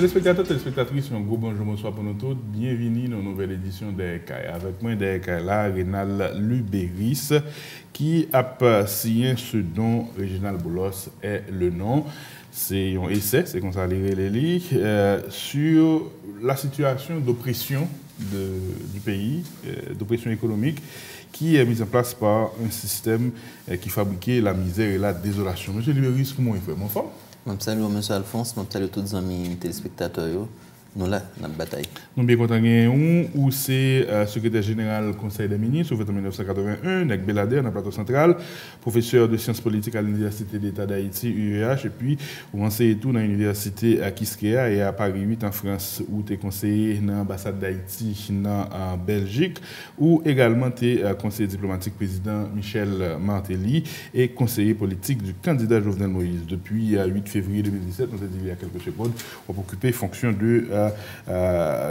Téléspectateurs, téléspectatrices, un gros bonjour, bonsoir pour nous tous. Bienvenue dans une nouvelle édition d'EKAI. Avec moi, d'EKAI là, Rénal Lubéris, qui a signé ce dont Réginal Boulos est le nom. C'est un essai, c'est comme ça les euh, sur la situation d'oppression du pays, euh, d'oppression économique, qui est mise en place par un système euh, qui fabriquait la misère et la désolation. Monsieur Lubéris, comment il fait, mon frère je salue M. Alphonse, je salue tous les amis téléspectateurs. Nous là, dans la bataille. Nous bien content un où c'est euh, secrétaire général Conseil des ministres, en 1981, avec Belader, dans plateau central, professeur de sciences politiques à l'Université d'État d'Haïti, UEH, et puis vous enseignez tout dans l'Université à Kiskeya et à Paris 8 en France, où tu es conseiller dans l'ambassade d'Haïti en Belgique, ou également tu es euh, conseiller diplomatique président Michel Martelly et conseiller politique du candidat Jovenel Moïse. Depuis 8 euh, février 2017, nous avons dit il y a quelques secondes, pour occuper fonction de euh,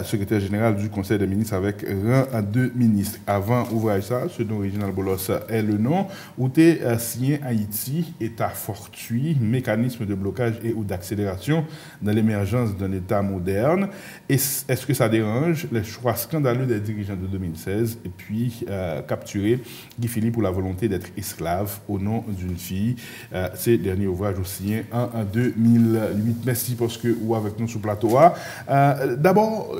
secrétaire général du Conseil des ministres avec rang à deux ministres. Avant ouvrage ça, ce dont Réginal Bolos est le nom, où tu es signé Haïti, État fortuit, mécanisme de blocage et ou d'accélération dans l'émergence d'un État moderne. Est-ce que ça dérange les choix scandaleux des dirigeants de 2016 et puis euh, capturer Guy Philippe pour la volonté d'être esclave au nom d'une fille? Euh, Ces derniers ouvrages aussi en, en 2008. Merci parce que vous avec nous sur le plateau. Euh, d'abord,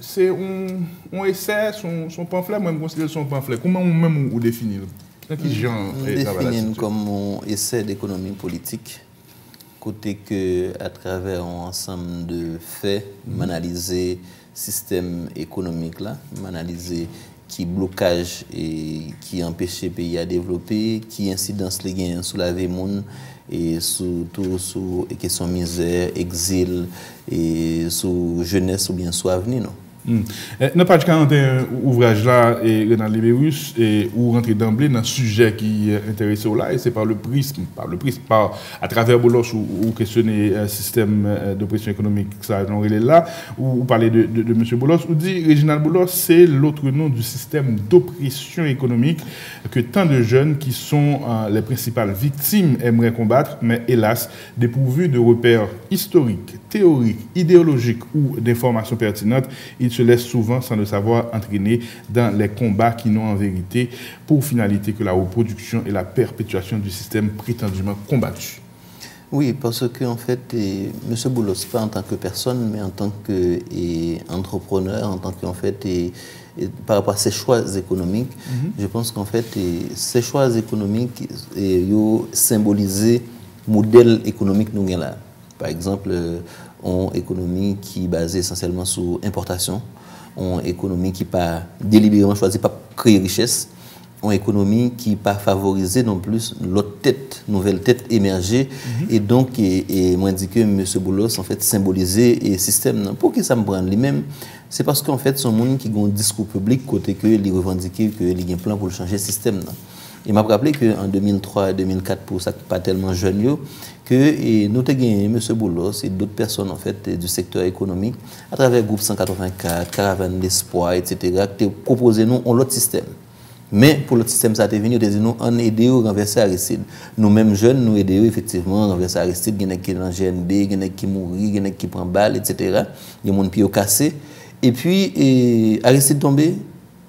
c'est on, essaie son, son, pamphlet, moi je considère son pamphlet. Comment on même on définit genre On définit comme un essai d'économie politique, côté que à travers un ensemble de faits, mm. analyser le système économique là, analyser qui blocage et qui empêche le pays à développer, qui incidence les gains sur la vie monde e sou tou sou e kesyon mizer, eksil, e sou jenès ou bien sou aveni nou. Eh, dans page 41 ouvrage là et Renan Libérus et où rentrer d'emblée dans le sujet qui est intéressé là et c'est par le prisme par le prisme par à travers Bolos ou, questionner un système euh, d'oppression économique ça on est là ou, parler de, de, de monsieur Bolos ou dit Réginald Bolos c'est l'autre nom du système d'oppression économique que tant de jeunes qui sont euh, les principales victimes aimeraient combattre mais hélas dépourvus de repères historiques théoriques idéologiques ou d'informations pertinentes ils se laisse souvent, sans le savoir, entraîner dans les combats qui n'ont en vérité pour finalité que la reproduction et la perpétuation du système prétendument combattu. Oui, parce qu'en en fait, M. Boulos, pas en tant que personne, mais en tant qu'entrepreneur, en tant qu'en fait, et, par rapport à ses choix économiques, mhm. je pense qu'en fait, ces choix économiques ont symbolisé le modèle économique nous là. Par exemple, euh, yon ekonomi ki base esenselman sou importasyon, yon ekonomi ki pa delibereman chwazi pa kreye riches, yon ekonomi ki pa favorize non plus lot tèt, nouvel tèt emerje, mm -hmm. et donc, et, et mwen di ke M. Boulos, en fait, symbolize et sistem nan. Pou ki sa m pran li men, se paske, en fait, son moun ki goun diskou publik kote ke li revandike ke li gen plan pou chanje sistem nan. Il m'a rappelé qu'en 2003 et 2004, pour ça pas tellement jeune, que nous avons gagné M. Boulos et d'autres personnes en fait, du secteur économique à travers le groupe 184, Caravane d'Espoir, etc., qui ont proposé nous un autre système. Mais pour le système, ça a été venu, nous en aidé à renverser Aristide. Nous-mêmes jeunes, nous aidons effectivement à renverser Aristide. Il y en a qui sont dans GND, il y a qui mourent, il y a qui prennent balle, etc. Il y a des gens qui ont cassé. Et puis, Aristide tombé,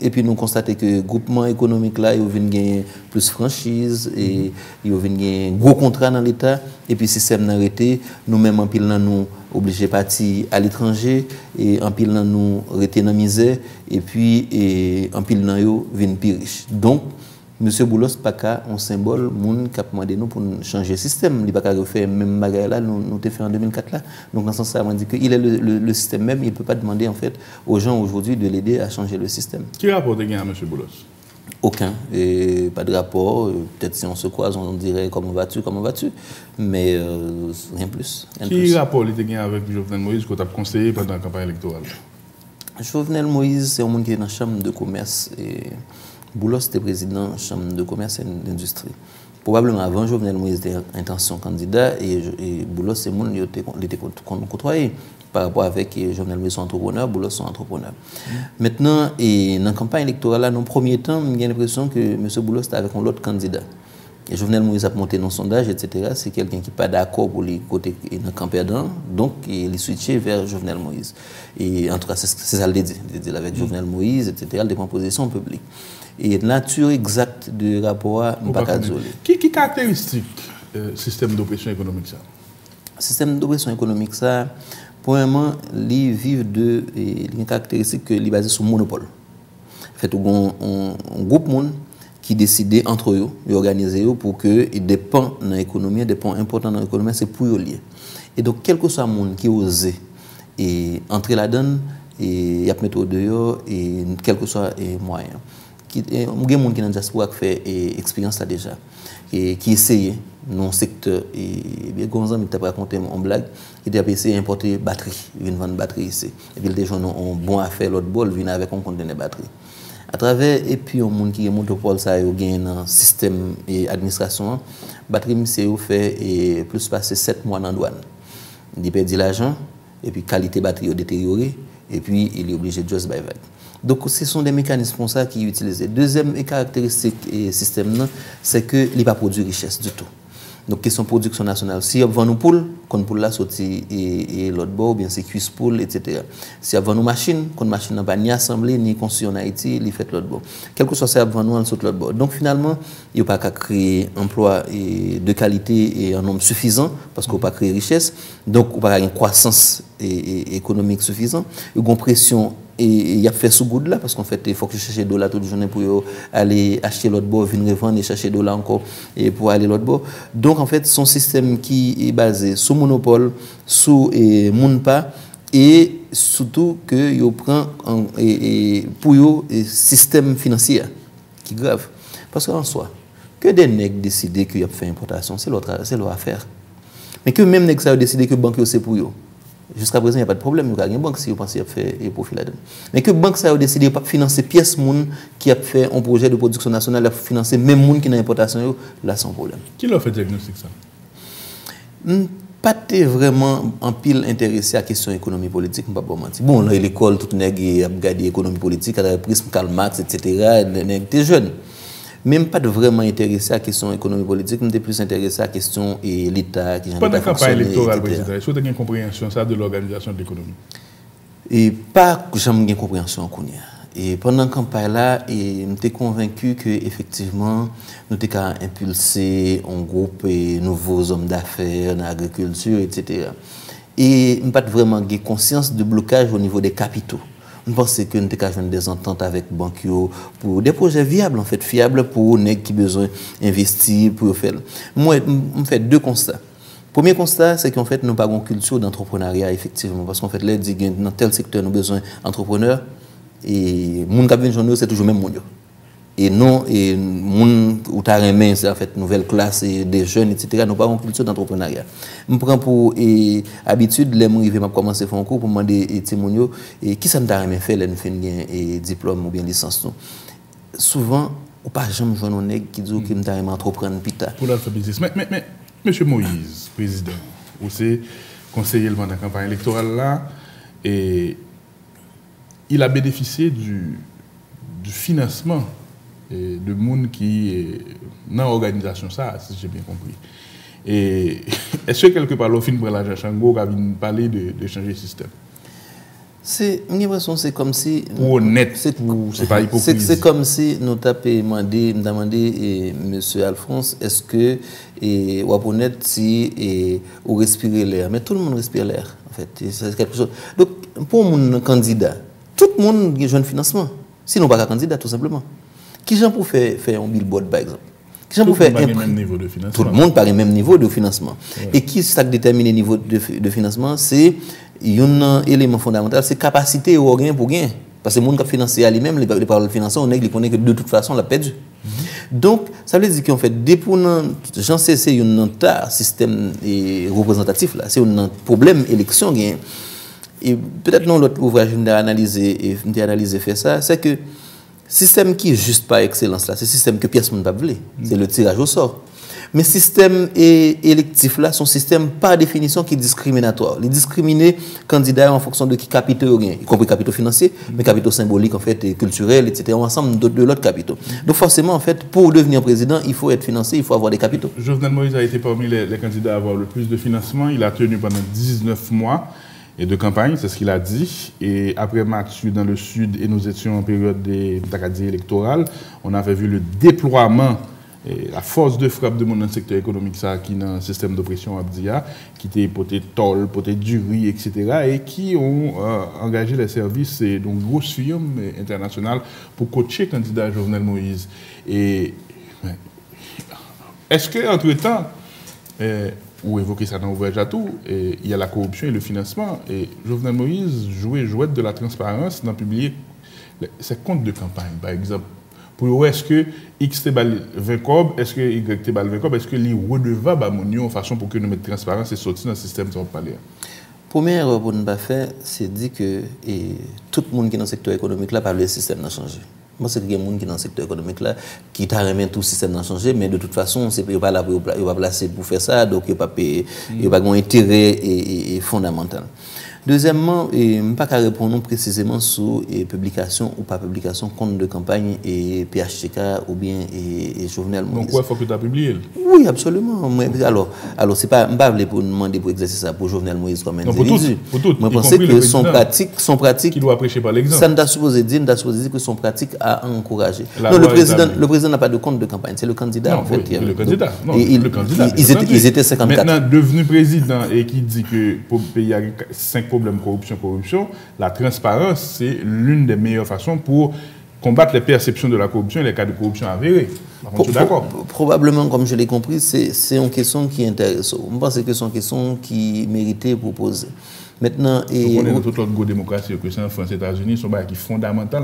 et puis nous constatons que le groupement économique là, il vient gagner plus franchise et il vient gagner gros contrat dans l'État. Et puis le système arrêté. Nous-mêmes, en pile, nous obligés de partir à l'étranger et en pile, nous arrêter dans la misère. Et puis, en pile, nous viennent plus riches. Donc, Monsieur Boulos pas un symbole moun qui a demandé nous pour changer le système. Il pas qu'à refaire même bagarre là nous nous fait en 2004 là. Donc dans ce sens là on dit qu'il est le, système même, il ne peut pas demander en fait aux gens aujourd'hui de l'aider à changer le système. Quel rapport de gain à monsieur Boulos? Aucun, et pas de rapport. Peut-être si on se croise, on dirait comment vas-tu, comment vas-tu, mais euh, rien plus. Quel rapport il avec Jovenel Moïse que tu as conseillé pendant la campagne électorale? Jovenel Moïse, c'est un monde qui est dans la chambre de commerce et Boulos était président de la Chambre de commerce et d'industrie. Probablement avant Jovenel Moïse était intention candidat et, et Boulos c'est monde qui était côtoyé par rapport avec Jovenel Moïse son entrepreneur, Boulos son entrepreneur. Mm. Maintenant, et dans la campagne électorale, dans le premier temps, j'ai l'impression que M. Boulos était avec un autre candidat. Et Jovenel Moïse a monté dans sondage, etc. C'est quelqu'un qui n'est pas d'accord pour les côtés dans camp perdant. Donc, il est switché vers Jovenel Moïse. Et en tout cas, c'est ça le dit. Il avec Jovenel Moïse, etc. Des propositions publiques. Et nature exacte du rapport à. Qui, qui caractéristique le euh, système d'oppression économique ça? Système d'oppression économique ça, premièrement, il vit de une caractéristique qui est basée sur le monopole. En fait, on, un groupe monde qui décide entre eux, d'organiser pour que les dépend dans l'économie, dépend important dans l'économie, c'est pour eux lier. Et donc, quel que soit le monde qui ose et entrer là-dedans, et y a mettre au dehors, et quel que soit les moyens. Eh, mwen gen moun ki nan diaspora ki fè eksperyans eh, la deja, ki eseye non sektor, e eh, biye gonzan mi te prakonte mwen blag, ki te ap eseye importe bateri, vin van bateri ese, epi lte joun an bon afe lot bol, vin avè kon kontene bateri. A travè, epi yon moun ki gen motopol sa yo gen nan sistem e administrasyon, bateri misye yo fè e plus pase 7 mwa nan douan. Di pe di l'ajan, epi kalite bateri yo deteriore, epi il yo oblije just by vague. Donc ce sont des mécanismes comme ça qui sont utilisés deuxième caractéristique du système c'est que il pas produit richesse du tout donc, question production nationale. Si on vend nos poules, quand poule là sorti et, l'autre bord, bien c'est cuisse poule, etc. Si on vend nos machines, quand machine n'a pas ni assemblée, ni conçue en Haïti, il fait l'autre bord. Quel que soit ça, on vend nous, on l'autre bord. Donc, finalement, il n'y a pas qu'à créer emploi de qualité et un nombre suffisant, parce qu'on pas créer richesse. Donc, on pas une croissance économique suffisante. Il y a une pression et il a fait ce goût là parce qu'en fait il faut que je cherche là toute journée pour aller acheter l'autre bord venir revendre et chercher là encore et pour aller l'autre bord. Donc en fait son système qui est basé sur monopole sous et pas et surtout que il prend et, pour eux système financier qui est grave. Parce qu'en soi que des nègres décident qu'ils ont fait importation c'est leur c'est leur affaire. Mais que même nègres ça décidé que banque c'est pour eux Jiska prezant, y a pa de problem, yon ka gen bank si yon panse yon fè yon profil la den. Men ke bank sa yon deside yon pa finanse piyes moun ki ap fè yon projè de produksyon nasyonal, yon finanse men moun ki nan importasyon yon, la san problem. Ki lò fè diagnostik sa? Patè vreman an pil interese a kesyon ekonomi politik, mpa pou manti. Bon, nan yon l'ekol, tout neg yon ap gade ekonomi politik, ala repris mkalmaks, etc. Neg te joun. Mèm pa de vreman interese a kesyon ekonomi politik, mèm de plus interese a kesyon e l'Etat, ki jan l'Etat fonksyonè, etc. Pan de kampanye elektoral, prezident, sou te gen komprehensyon sa de l'organizasyon de l'ekonomi? E pa jan gen komprehensyon kounè. E pandan kampanye la, m te konvenku ke efektiveman nou te ka impulse an group nouvo zom d'affèr, nan agrikultur, etc. E m pat vreman gen konsyans de blokaj ou nivou de kapito. nous pensons que nous avons des ententes avec Bankio pour des projets viables, en fait, fiables pour les qui besoin d'investir, pour faire. Moi, je fais deux constats. Premier constat, c'est qu'en fait, nous n'avons pas une culture d'entrepreneuriat, effectivement. Parce qu'en fait, là, dans tel secteur, nous avons besoin d'entrepreneurs. Et les gens qui viennent c'est toujours même monde. Et non et moun ou ta c'est en fait nouvelle classe des jeunes etc nous pas une culture d'entrepreneuriat. Je prends pour et, habitude les arrivé m'a commencé faire un cours pour demander et témoigner et qui ça t'a remen fait les et diplôme ou bien licence nous souvent ou pas jamais joindre un nèg qui dit que m'ta remen entreprendre pita pour l'alphabétisme mais, mais mais monsieur Moïse président ou c'est conseiller pendant la campagne électorale là et il a bénéficié du du financement de monde qui est dans l'organisation, ça, si j'ai bien compris. Et est-ce que quelque part, au fin de la Chango a parlé de, de changer le système? C'est une impression c'est comme si ou honnête c'est pas hypocrisie c'est comme si nous t'avons demandé demandé monsieur Alphonse est-ce que et ou honnête si et ou respirer l'air? Mais tout le monde respire l'air en fait. C'est quelque chose. Donc pour mon candidat tout le monde a besoin de financement. Sinon pas candidat tout simplement qui j'en pour faire, faire un billboard, par exemple? Qui tout, faire le même niveau de financement. tout le monde par le même niveau de financement. Et qui ça détermine le niveau de, de financement C'est un élément fondamental, c'est capacité ou rien pour gagner. Parce que le monde qui a financé à lui-même, les paroles de financement, on est connaît que de toute façon, on l'a perdu. Mhm. Donc, ça veut dire qu'en fait, depuis j'en sais, c'est un système représentatif, là, c'est un problème élection. Et peut-être non, l'autre ouvrage, et analysé fait ça, c'est que système qui est juste pas excellence là, c'est le système que personne ne peut C'est le tirage au sort. Mais système électif là, son système par définition qui est discriminatoire. Les discriminer candidats en fonction de qui capitaux y compris capitaux financiers, mais capitaux symboliques en fait et culturels, etc. Ensemble de, l'autre capitaux. Donc forcément en fait, pour devenir président, il faut être financé, il faut avoir des capitaux. Jovenel Moïse a été parmi les, candidats à avoir le plus de financement. Il a tenu pendant 19 mois et de campagne, c'est ce qu'il a dit. Et après match dans le sud, et nous étions en période d'Acadie électorale, on avait vu le déploiement et la force de frappe de mon secteur économique ça qui dans un système d'oppression Abdia qui était poté toll, poté riz, etc. et qui ont euh, engagé les services et donc grosses firmes internationales pour coacher le candidat Jovenel Moïse. Et est-ce que entre temps eh, ou évoquer ça dans l'ouvrage à tout, et il y a la corruption et le financement. Et Jovenel Moïse jouait jouette de la transparence dans publier ses comptes de campagne, par exemple pour est-ce que X te 20 cob, est-ce que Y te 20 cob, est-ce que les redevable à mon en façon pour que nous mettions transparence et sortir dans le système de parler? Première erreur pour pas faire, c'est dire que tout le monde qui est dans le secteur économique là, parle le système n'a changé. Moi, c'est des gens qui dans le secteur économique là, qui t'a remis tout le système n'a changé, mais de toute façon, c'est pas là pour, pas placer pour faire ça, donc il n'y a pas, mm. un intérêt et, fondamental. Deuxièmement, je ne pas répondre précisément sur les publications ou pas publication compte de campagne et PHTK ou bien et, et Jovenel Moïse. Donc, il faut que tu as publié Oui, absolument. alors, alors ce n'est pas, pas pour demander pour exercer ça pour Jovenel Moïse comme individu. pour tout, pour tout. Moi, je pense que son pratique, son pratique. Qui doit prêcher par l'exemple. Ça ne doit supposé dire, supposé dire que son pratique a encouragé. non, le président, le président n'a pas de compte de campagne, c'est le candidat non, en fait. le candidat. Non, le candidat. Ils, étaient, ils étaient 54. Maintenant, devenu président et qui dit que pour payer 5 problèmes corruption, corruption, la transparence, c'est l'une des meilleures façons pour combattre les perceptions de la corruption et les cas de corruption avérés. d'accord. Probablement, comme je l'ai compris, c'est une question qui intéresse. Je pense que c'est une question qui méritait pour poser. Maintenant, et. On est dans toute l'autre démocratie, que c'est en France, États-Unis, sont qui fondamental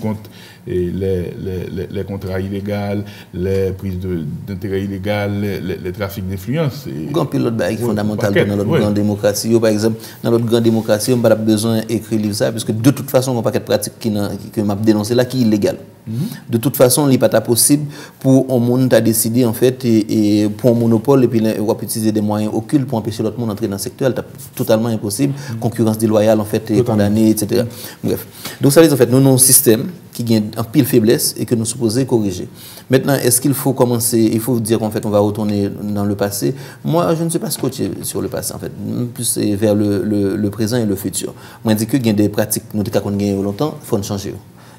contre les, les, les, contrats illégaux, les prises d'intérêt illégales, les, les trafics d'influence. Grand pilote qui est fondamental dans notre grande démocratie. Par exemple, dans notre grande démocratie, on n'a pas besoin d'écrire ça, parce que de toute façon, on n'a pas de pratique qui, que m'a dénoncé là qui est illégale. Mhm. De toute façon, il n'est pas possible pour un monde à décider en fait et, pour un monopole et puis on va utiliser des moyens occultes pour empêcher l'autre monde d'entrer dans le secteur. C'est totalement impossible. Mhm. Concurrence déloyale en fait est condamnée, etc. Bref. Donc ça veut dire en fait, nous avons un système qui a un pile faiblesse et que nous supposons corriger. Maintenant, est-ce qu'il faut commencer, il faut dire qu'en fait on va retourner dans le passé Moi, je ne suis pas scotché sur le passé en fait, plus vers le, le, présent et le futur. Moi, je dis que il y a des pratiques, nous avons longtemps, il faut changer.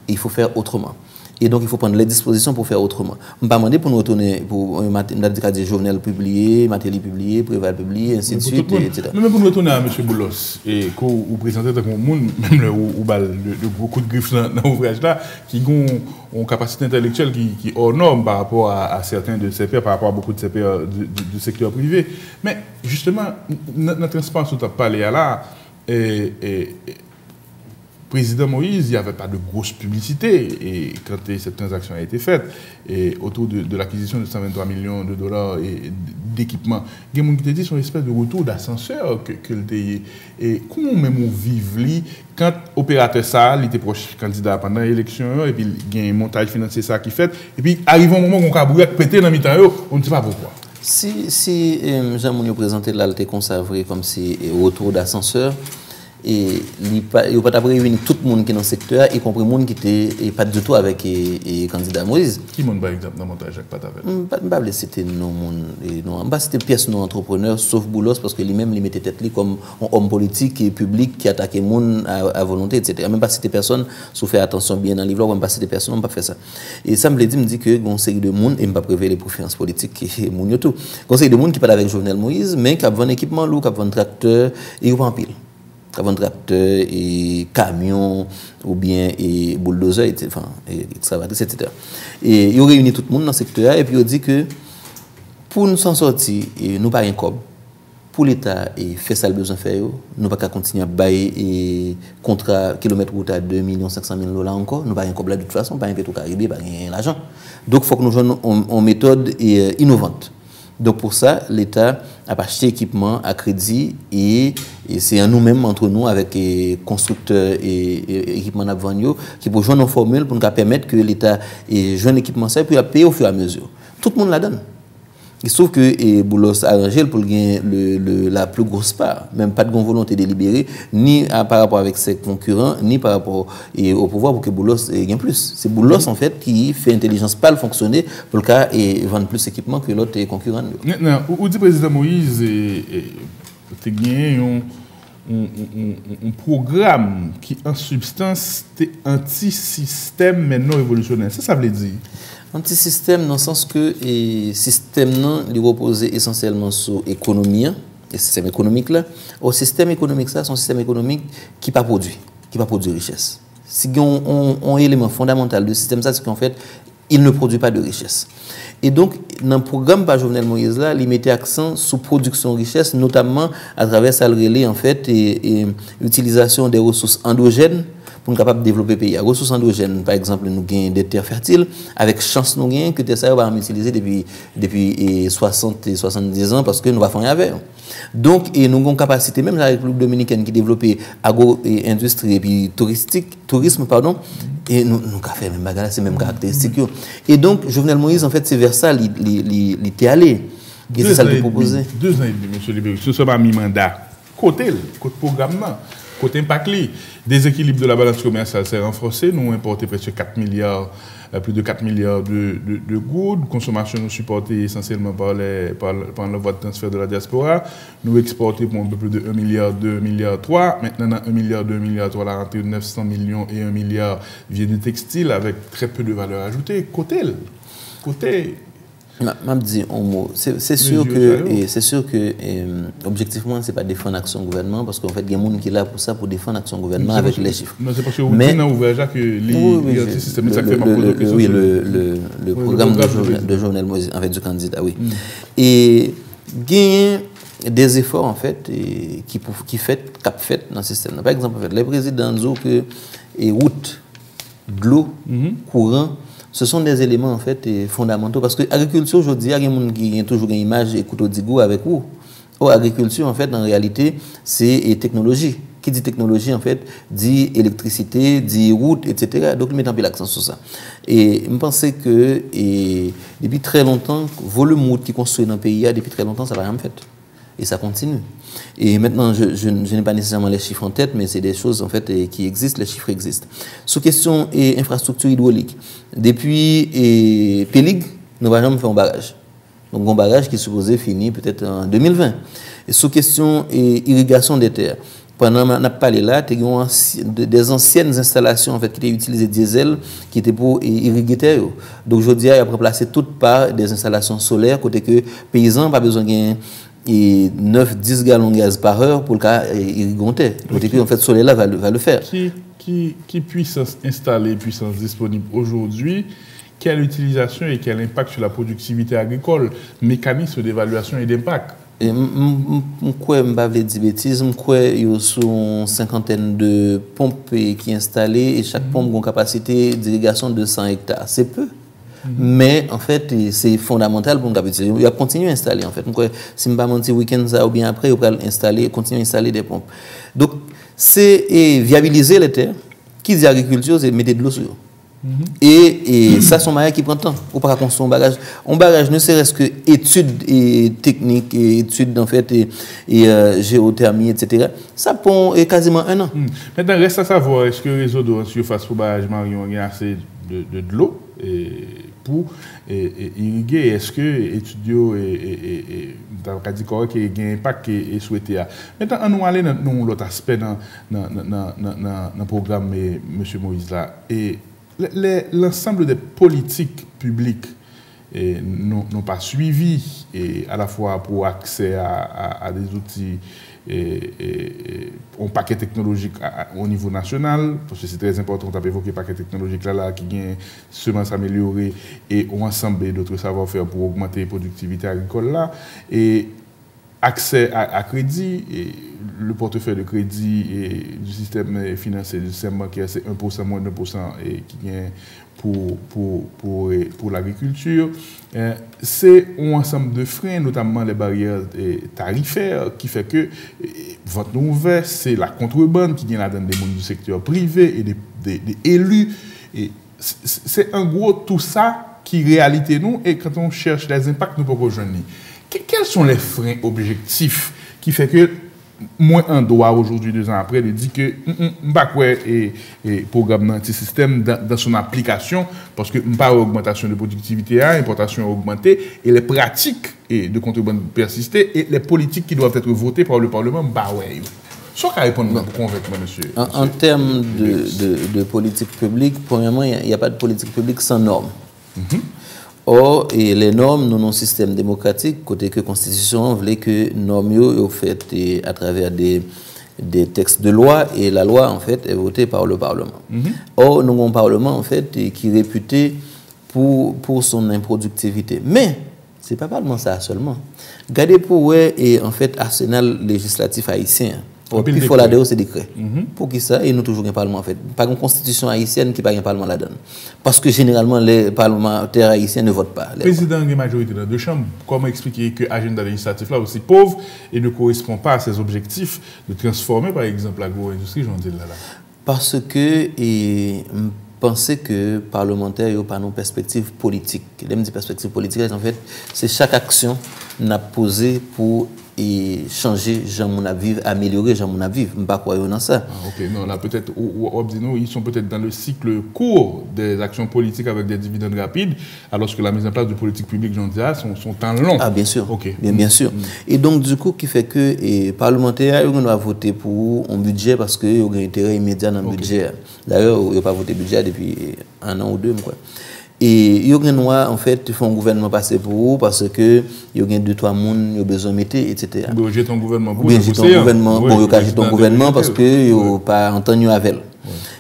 Il faut faire autrement. Et donc, il faut prendre les dispositions pour faire autrement. Je ne pas demander pour nous retourner, pour des journal publié, matériel publié, Préval publié, ainsi de suite, etc. Mais pour nous retourner à M. Boulos, et que vous présentez le monde, même le, de griffes dans l'ouvrage-là, qui ont une capacité intellectuelle qui, qui est hors norme par rapport à, certains de ses pairs, par rapport à beaucoup de ses pairs du, secteur privé. Mais justement, notre transparence dont tu as parlé là, et, et président Moïse, il n'y avait pas de grosse publicité et quand cette transaction a été faite, et autour de, de l'acquisition de 123 millions de dollars d'équipements, il y a qui dit son espèce de retour d'ascenseur que, que le Et comment même on vive quand opérateur ça, il était proche candidat pendant l'élection, et puis il y a un montage financier ça qui fait, et puis arrive un moment où on a pété dans le temps, on ne sait pas pourquoi. Si, si euh, Jean Mouniou présentait là, il conservé comme si euh, retour d'ascenseur, et il n'y a pas réunir tout le monde qui est dans le secteur, y compris le monde qui était pas du tout avec le candidat Moïse. Qui monde par exemple dans le montage avec Patavel ne pas citer non non pas c'était pièce non entrepreneur sauf Boulos parce que lui-même il mettait tête comme un homme politique et public qui attaquait le monde à, volonté etc. Même pas citer personne, sauf faire attention bien dans le livre, même pas citer personne, on pas faire ça. Et ça me dit me dit que une série de monde et pas prévenir les préférences politiques et mon tout. Série de monde qui parle avec Jovenel Moïse mais qui a un équipement lourd, qui a un tracteur et il en pile avant tracteur et camion ou bien et bulldozer, et, etc. Et ils ont réuni tout le monde dans ce secteur et puis ils ont dit que pour nous s'en sortir, et nous pas un cob. Pour l'État et faire ça le besoin faire, nous pas continuer à bailler et contrat kilomètre route à 2 500 000 dollars encore. Nous pas un cob de toute façon, pas un pétro caribé, pas l'argent. Donc faut que nous jouions en méthode euh, innovante. Donc pour ça, l'État a acheté équipement à crédit et, c'est à nous-mêmes, entre nous, avec les constructeurs et, équipements d'Avagno, qui pour jouer nos formules pour nous permettre que l'État joue un équipement ça et puis payer au fur et à mesure. Tout le monde la donne. Il se trouve que et Boulos a arrangé pour gagner le, la plus grosse part, même pas de volonté délibérée, ni par rapport avec ses concurrents, ni par rapport au pouvoir pour que Boulos gagne plus. C'est Boulos en fait qui fait intelligence pas fonctionner pour le cas et vendre plus d'équipements que l'autre concurrent. Maintenant, où dit président Moïse, gagné un, programme qui en substance est anti-système mais non révolutionnaire. Ça, ça veut dire? Anti-système dans le sens que le système non, il repose essentiellement sur l'économie, hein, le système économique là. Au système économique ça, c'est un système économique qui pas produit, qui pas produit richesse. Si on, un élément fondamental du système ça, c'est qu'en fait, il ne produit pas de richesse. Et donc, dans le programme par Jovenel Moïse là, il mettait accent sur production de richesse, notamment à travers ça en fait et, l'utilisation des ressources endogènes pour être capable de développer le pays. Ressources endogènes, par exemple, nous avons des terres fertiles, avec chance nous avons que des terres va utiliser depuis, depuis 60 et 70 ans parce que nous avons fait avec. Donc, et nous avons une capacité, même la République dominicaine qui développe agro-industrie et puis touristique, tourisme, pardon, et nous avons fait même c'est même caractéristique. Et donc, Jovenel Moïse, en fait, c'est vers ça qu'il était allé. Et c'est ça qu'il proposait. Deux ans et demi, M. Libéry, ce pas mi-mandat. Côté, côté programme, côté impact, déséquilibre de la balance commerciale s'est renforcé. Nous importons presque 4 milliards, euh, plus de 4 milliards de, de. Consommation nous supportée essentiellement par, les, par, le voie de transfert de la diaspora. Nous exportons pour un peu plus de 1 milliard 2 milliard 3. Maintenant, 1 milliard 2 milliard 3, la rentrée de 900 millions et 1 milliard vient du textile avec très peu de valeur ajoutée. Côté, côté je dis un mot. C'est sûr, que, sûr que, objectivement, ce n'est pas défendre l'action gouvernement, parce qu'en fait, il y a des gens qui sont là pour ça, pour défendre l'action gouvernement avec les chiffres. Non, c'est parce que vous Mais, ouvert que les, oui, oui, le, oui, le, le, le, programme de, journal, Moïse, en fait, du candidat, oui. Mm. Et il y a des efforts, en fait, qui, qui fait, cap fait dans ce système. Par exemple, en fait, les présidents disent que les routes, de l'eau, mm-hmm. courant, ce sont des éléments en fait fondamentaux parce que l'agriculture aujourd'hui, il y a des gens qui ont toujours une image et couteau avec vous. Or, l'agriculture, en fait, en réalité, c'est technologie. Qui dit technologie, en fait, dit électricité, dit route, etc. Donc, il met un peu l'accent sur ça. Et je pense que depuis très longtemps, le volume qui construit dans le pays, depuis très longtemps, ça n'a rien fait. Et ça continue. Et maintenant, je, n'ai pas nécessairement les chiffres en tête, mais c'est des choses en fait qui existent, les chiffres existent. Sous question et infrastructure hydraulique, depuis et nous n'avons jamais fait un barrage. Donc un barrage qui est supposé finir peut-être en 2020. Et sous question et irrigation des terres, pendant qu'on a parlé là, y des anciennes installations en fait, qui étaient utilisées diesel, qui étaient pour irriguer terre. Donc aujourd'hui, il a remplacé toutes par des installations solaires, côté que paysans pas besoin de et 9-10 gallons de gaz par heure pour le cas irrigonter. Okay. En fait, ce soleil-là va, va, le faire. Qui, qui, qui puissance installée, puissance disponible aujourd'hui, quelle utilisation et quel impact sur la productivité agricole, mécanisme d'évaluation et d'impact? Je crois je ne dire bêtises, je crois qu'il y a une cinquantaine de pompes qui sont installées et chaque mhm. pompe a une capacité d'irrigation de 100 hectares. C'est peu. Mais en fait, c'est fondamental pour nous capitaliser. Il a continué à installer en fait. Donc, si je ne pas mentir, week-end ou bien après, il va installer, continuer à installer des pompes. Donc, c'est viabiliser les terres. Qui dit agriculture, c'est mettre de l'eau sur et, et ça, c'est un qui prend temps. Ou pas construire un barrage. Un barrage, ne serait-ce que études et techniques, et études en fait, et, euh, géothermie, etc. Ça prend quasiment un an. Hmm. Maintenant, reste à savoir, est-ce que le réseau de surface pour barrage Marion a assez de, de, de l'eau? Pour irriguer Est-ce que l'étudiant et dans qui a un impact qui est souhaité Maintenant, on va aller dans l'autre aspect dans le programme M. Moïse l'ensemble des politiques publiques n'ont pas suivi à la fois pour accès à, des outils et, un paquet technologique au niveau national, parce que c'est très important d'évoquer le paquet technologique là, là qui vient seulement s'améliorer et un ensemble d'autres savoir-faire pour augmenter la productivité agricole là. Et accès à, crédit, et le portefeuille de crédit et du système financier du système bancaire, c'est 1%, moins de 1% et qui vient pour, pour, pour, pour l'agriculture. Euh, c'est un ensemble de freins, notamment les barrières tarifaires, qui fait que votre nouvelle, c'est la contrebande qui vient là dans des mondes du secteur privé et des, élus. Et c'est en gros tout ça qui réalité nous et quand on cherche les impacts, nous pouvons rejoindre. Quels sont les freins objectifs qui fait que moins un doigt aujourd'hui, deux ans après, de dire que mm, mm, Mbakwe et, et programme d'antisystème dans, dans son application, parce que pas augmentation de productivité, importation augmentée, et les pratiques et de contrebande persister, et les politiques qui doivent être votées par le Parlement, Mbakwe. Sò ka repon nou pou konvek mwen, monsye? An term de politik publik, premièman, y a pa de politik publik san norme. Mm -hmm. Or, et les normes, nous, un système démocratique, côté que la Constitution voulait que normes soient faites à travers des, des textes de loi, et la loi, en fait, est votée par le Parlement. Mhm. Or, nous avons un Parlement, en fait, qui est réputé pour, pour son improductivité. Mais, ce n'est pas Parlement ça seulement. Regardez pour ouais, et en fait, arsenal législatif haïtien. Puis il faut la c'est décret. Mhm. Pour qui ça Et nous toujours un parlement en fait. Pas une constitution haïtienne qui pas un parlement la donne. Parce que généralement les parlementaires haïtiens ne votent pas. Le président de la majorité dans deux chambres, comment expliquer que l'agenda législatif là aussi pauvre et ne correspond pas à ses objectifs de transformer par exemple l'agro-industrie, j'en dis là, là. Parce que penser que parlementaires n'ont pas une perspective politique. Les perspective politique, en fait, c'est chaque action n'a posé pour et changer Jean améliorer Jean. Je ne pas croire dans ça. Ah, ok, non, là peut-être, ils sont peut-être dans le cycle court des actions politiques avec des dividendes rapides, alors que la mise en place de politiques publiques, j'en dis, sont, sont temps long. Ah, bien sûr. Ok. Bien, bien sûr. Mm. Et donc, du coup, qui fait que les parlementaires, ils vont voter pour un budget parce qu'ils ont un intérêt immédiat dans le budget. D'ailleurs, ils n'ont pas voté budget depuis un an ou deux. Quoi. Et il y a en fait, font un gouvernement passer pour vous parce que il y a deux, trois personnes qui ont besoin de mettre, etc. Vous j'ai ton gouvernement pour Bien, j'ai ton gouvernement, bon, il y ton gouvernement parce que vous pas entendu avec.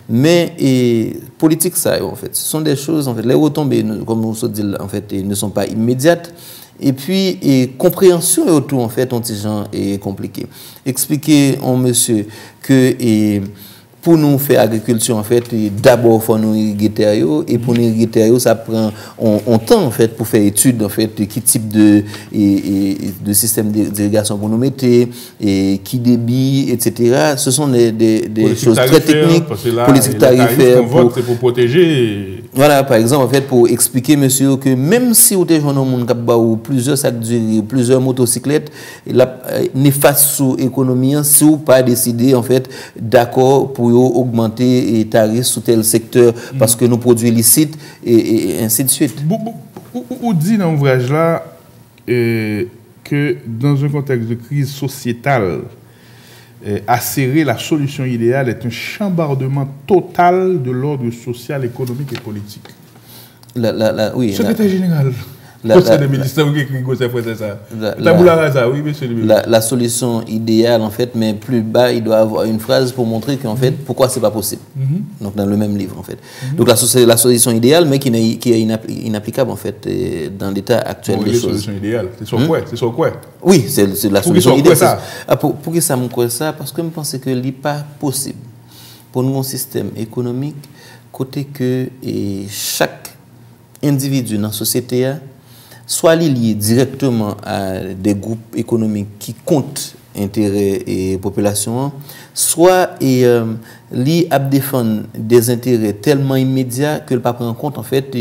Mais et, politique, ça, en fait, ce sont des choses, en fait, les retombées, comme on se dit, en fait, ne sont pas immédiates. Et puis, et compréhension autour, en fait, gens est compliqué. Expliquer en monsieur que, et, pour nous faire agriculture, en fait, d'abord, il faut nous irriguer et pour nous irriguer ça prend un temps, en fait, pour faire étude, en fait, qui type de, et, de système d'irrigation pour nous mettre, et qui débit, etc. Ce sont des, des, choses très techniques, politiques tarifaires. Pour, pour protéger. Voilà, par exemple, en fait, pour expliquer, monsieur, que même si vous avez un monde qui plusieurs sacs de plusieurs motocyclettes, la néfaste sous l'économie, si vous pas décidé, en fait, d'accord pour augmenter les tarifs sous tel secteur parce que nos produits licites et, ainsi de suite. Vous dit dans l'ouvrage-là que dans un contexte de crise sociétale, acérer la solution idéale est un chambardement total de l'ordre social, économique et politique. La, la, oui, Secrétaire général. La, solution idéale, en fait, mais plus bas, il doit avoir une phrase pour montrer qu'en fait, pourquoi c'est pas possible. Mm-hmm. Donc, dans le même livre, en fait. Mm-hmm. Donc, la, la solution idéale, mais qui, est, qui est inapplicable, en fait, dans l'état actuel des choses. la solution idéale C'est sur hmm? quoi? C'est sur quoi? Oui, c'est la solution idéale. Ah, pour, que ça me croit ça? Parce que je pense que ce n'est pas possible pour nous, un système économique, côté que chaque individu dans la société soit lié directement à des groupes économiques qui comptent intérêts et population, soit et, euh, à défendre des intérêts tellement immédiats que le pas prend en compte en fait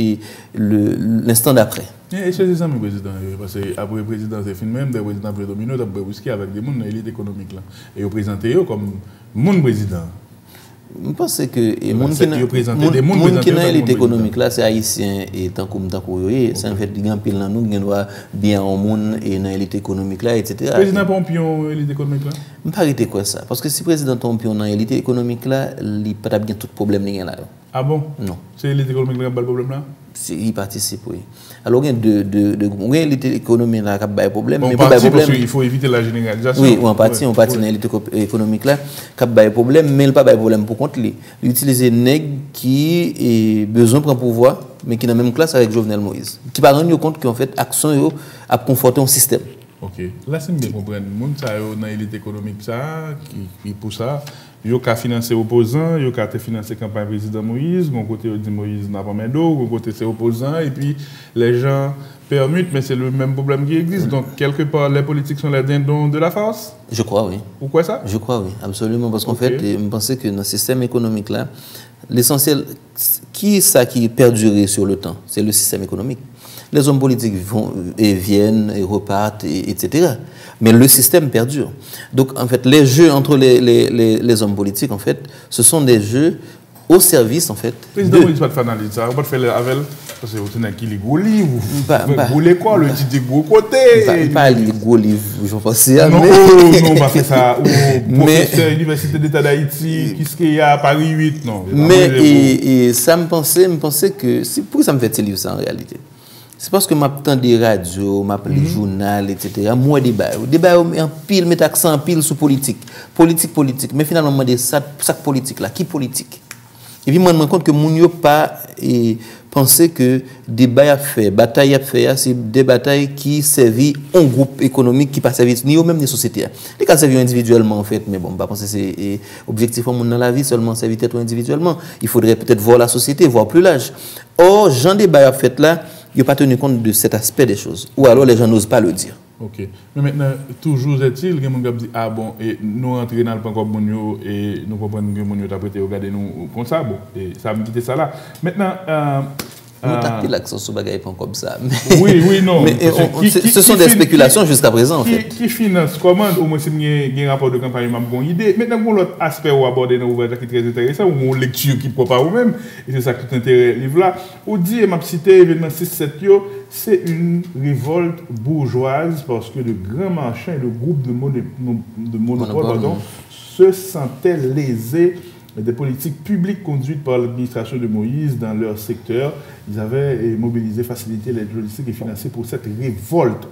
l'instant d'après. Et c'est ça, mon président. Parce que après le président, c'est fini même, des présidents prédominants, des avec des gens dans l'élite économique. Là. Et ils présentent comme mon président. Mwen pense ke moun ki nan elit ekonomik la se Haitien etan koum tako yoye, se an fèt di gen pil nan nou gen dwa biyan an moun e nan elit ekonomik la, etc. Prezident Pompion elit ekonomik la? Mwen parite kwa sa, paske si prezident Pompion nan elit ekonomik la, li patap gen tout problem li gen la yo. Ah bon? Non. C'est l'élite économique qui a le problème là? Il participe, oui. Alors, il y a deux, deux, deux groupes. l'économie là qui a des problèmes. mais pas problème. Parce il faut éviter la généralisation. Oui, on partit, on partit dans l'élite économique là qui a des problèmes, mais il n'y a pas de problème pour contre. Il utilise des nègres qui ont besoin de prendre pouvoir, mais qui sont dans la même classe avec Jovenel Moïse. Qui par exemple compte qu'en fait, action a conforté un système. Ok, là c'est bien comprendre. Le monde ça dans l'élite économique ça qui, pour ça, yo ka financer opposants, yo ka financer campagne président Moïse, mon côté dit Moïse n'a pas main d'eau, mon côté c'est opposant et puis les gens permutent mais c'est le même problème qui existe. Donc quelque part les politiques sont les dindons de la force Je crois oui. Pourquoi ça? Je crois oui, absolument parce qu'en fait, je pensais que dans le système économique là, l'essentiel qui est ça qui perdure sur le temps, c'est le système économique les hommes politiques vont et viennent et repartent, etc. Mais le système perdure. Donc, en fait, les jeux entre les, les, les, hommes politiques, en fait, ce sont des jeux au service, en fait. Président, de... pas faire ça. On peut faire avec parce que vous avez qui les gros livres. Vous voulez quoi, le petit gros côté? Pas les gros livres, je pense. Non, oh, non, pas faire ça. Ou professeur l'Université d'État d'Haïti, qu'est-ce qu'il y a à Paris 8, non. Mais et, ça me pensait, me pensait que. Pourquoi ça me fait ces livres, ça, en réalité c'est parce que m'attends des radios, m'appelle les mhm. journaux, etc. Moi, débat. Débat, en pile, met accent en pile sur politique. Politique, politique. Mais finalement, moi, des ça, politique là. Qui politique? Et puis, je me rends compte que mon pas et penser que débat a fait, bataille a fait, c'est des batailles qui servent un groupe économique qui pas servir ni au même ni société. Les cas servent individuellement en fait, mais bon, pas penser c'est objectif dans la vie seulement servir individuellement. Il faudrait peut-être voir la société, voir plus large. Or, Jean débat a fait là, il a pas tenu compte de cet aspect des choses. Ou alors les gens n'osent pas le dire. Ok. Mais maintenant, toujours est-il que gens disent Ah bon, et nous rentrons dans le pancop et nous comprenons que mon prêté regarder nous comme ça. Bon, et ça me dit ça là. Maintenant, euh, nous sur les comme ça. Oui, oui, non. Mais ce sont des spéculations jusqu'à présent, en fait. Qui finance comment Au moins, si vous avez un rapport de campagne, une bonne idée. Maintenant, vous l'autre aspect où aborder dans l'ouverture qui est très intéressant, ou une lecture qui ne pas vous-même, et c'est ça qui est intéressant livre là. Ou dit, et m'a cité événement 6-7, c'est une révolte bourgeoise parce que de grands marchands et de groupes de, monopole, se sentaient lésés des politiques publiques conduites par l'administration de Moïse dans leur secteur. Ils avaient mobilisé, facilité les logistiques et financé pour cette révolte.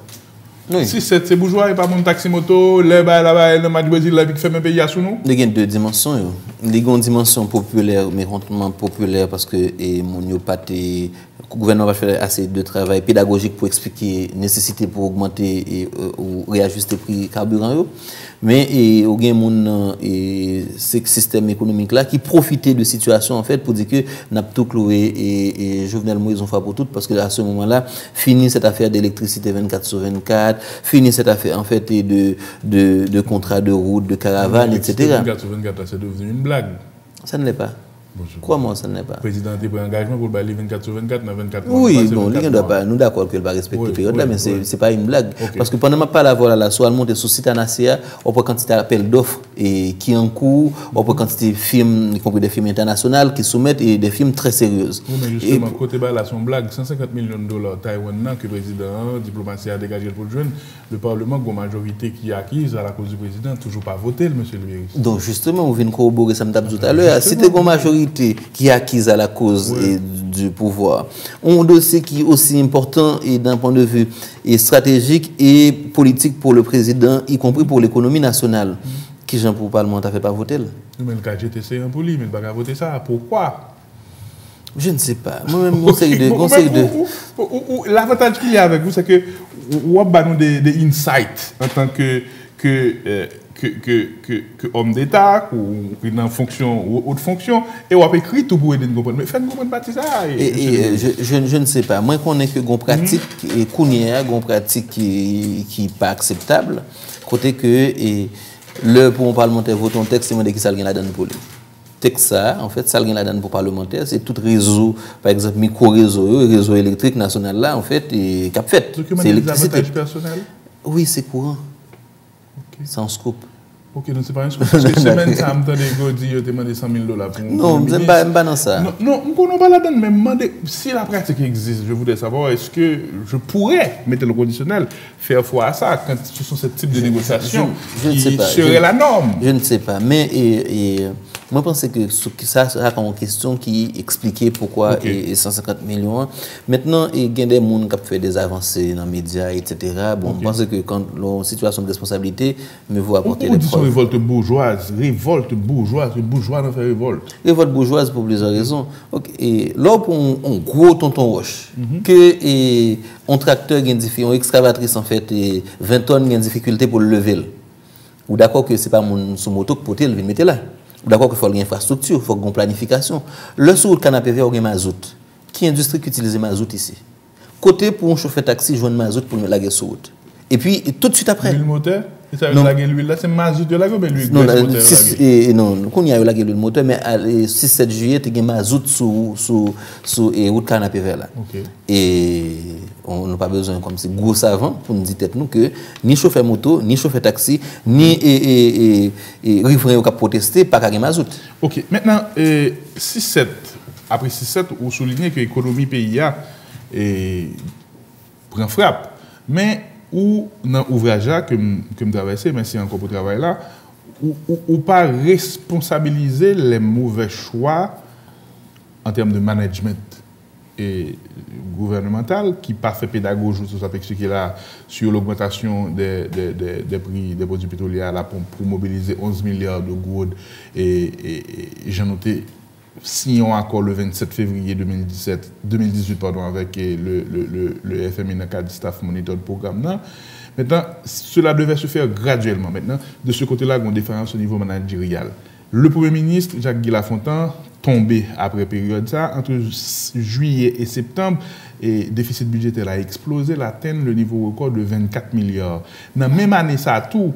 Si c'est bourgeois et pas mon taxi moto, les bas là-bas, le match Brésil, la vie qui fait un pays à sous nous? Il y a deux dimensions. Il y a une dimension populaire, mais rendement populaire parce que mon le gouvernement va faire assez de travail pédagogique pour expliquer la nécessité pour augmenter et, euh, ou réajuster le prix carburant mais il y a un système économique là qui profitait de situation en fait pour dire que n'a tout cloué et, et Jovenel Moïse ont fait pour tout parce que à ce moment-là fini cette affaire d'électricité 24 sur 24 fini cette affaire en fait de de, de contrat de route de caravane etc 24 sur 24 c'est devenu une blague. Ça ne l'est pas Comment ça n'est pas? Le président a pris engagement pour le 24 sur 24, dans 24 mois. Oui, bon, nous d'accord qu'il va respecter la période là, mais ce n'est pas une blague. Parce que pendant ma parole à voilà, soit le monte sur site ANACA, on peut quantité d'appels d'offres qui en cours, on peut quantité de films, y compris des films internationaux qui soumettent et des films très sérieux. Oui, mais justement, côté bas, là, son blague, 150 millions de dollars Taïwan, que le président, diplomatie a dégagé pour le jeune, le Parlement, une majorité qui est acquise à la cause du président, toujours pas voté, monsieur le ministre. Donc justement, on vient corroborer ça tout à l'heure. Si tu une majorité, qui est acquise à la cause du pouvoir. Un dossier qui est aussi important et d'un point de vue et stratégique et politique pour le président, y compris pour l'économie nationale. Qui, Jean, pour le Parlement, t'a fait pas voter Mais le cas GTC un pour lui, mais il pas voter ça. Pourquoi je ne sais pas. Moi-même, conseil de. Conseil de... L'avantage qu'il y a avec vous, c'est que vous avez des, insights en tant que, que euh, ke om d'Etat, ou ki nan fonksyon, ou out fonksyon, e wap ekri tou pou eden gompon. Mwen fèn gompon pati sa. E je ne se pa. Mwen konen ke gompon pratik, e kounye a gompon pratik ki pa akseptable, kote ke le pou moun parlementer voton tek, se mwen de ki sal gen la dan pou li. Tek sa, en fèt, sal gen la dan pou parlementer, se tout rezo, par exemple, mikro-rezo yo, rezo elektrik nasyonal la, en fèt, kap fèt. Tout ki man de zavantaj personel? Oui, se kouran. Sans koup. Ok, nou se pa yon sou. Semen sa mta de go di yo te mande 100.000 dola pou moun. Non, mse mba nan sa. Non, mko nou ba la dan, men mande, si la pratik exist, je voudrais savoir, est-ce que je pourrais, mettez le conditionnel, faire foi à ça, quand ce sont ce type de négociation qui serait la norme? Je ne sais pas, mais... Moi, je pense que ça sera une question qui expliquait pourquoi et, 150 millions. Maintenant, il y a des gens qui ont fait des avancées dans les médias, etc. Bon, je pense que quand la situation de responsabilité, me vous apporter les preuves. révolte bourgeoise, révolte bourgeoise, le bourgeois n'a fait révolte. Révolte bourgeoise pour plusieurs raisons. Et là, pour un, gros tonton roche, mhm. que et, un tracteur, une excavatrice, en fait, et 20 tonnes, il y a une difficulté pour le lever. Ou d'accord que ce n'est pas mon sous moto que peut le mettre là. D'accord qu'il faut une infrastructure, il faut une planification. Le sous le canapé il y a mazout. Qui industrie qui utilise mazout ici? Côté pour un chauffeur taxi, je mazout pour me laguer sur route. Et puis, tout de suite après. Moteur? L'huile? Là, c'est mazout de la ou l'huile Non, non, quand il y a eu la l'huile moteur, mais le 6-7 juillet, il y a mazout et route canapé vert là. Et on n'a pas besoin comme c'est gros savant pour nous dire nous que ni chauffeur moto, ni chauffeur taxi, ni et, et, et, riverain qui protester, pas qu'à mazout. Ok, maintenant, 6-7, après 6-7, vous soulignez que l'économie pays a prend frappe. Mais ou dans l'ouvrage que je traversé, merci encore pour le travail là, ou, ou, pas responsabiliser les mauvais choix en termes de management et gouvernemental qui pas fait pédagogie sur qui là sur l'augmentation des, prix des produits pétroliers pour, mobiliser 11 milliards de gouttes et, et, j'ai noté signon akor le 27 février 2017, 2018 pardon, avec e le, le, le, le FMI nan ka di staff monitor program nan. Maintenant, cela devait se faire graduellement. Maintenant, de ce côté-là, il y a une différence au niveau managérial. Le Premier ministre, Jacques-Guy Lafontaine, tombé après période ça, entre juillet et septembre, et déficit budgétaire a explosé, l'atteint le niveau record de 24 milliards. Dans la même année, ça a tout.